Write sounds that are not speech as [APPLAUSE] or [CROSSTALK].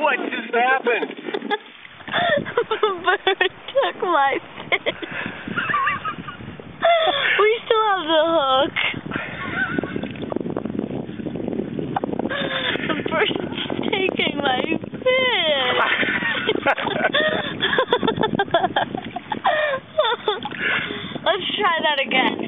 what just happened? [LAUGHS] Bird took my fish. we still have the hook. The bird's taking my fish. [LAUGHS] Let's try that again.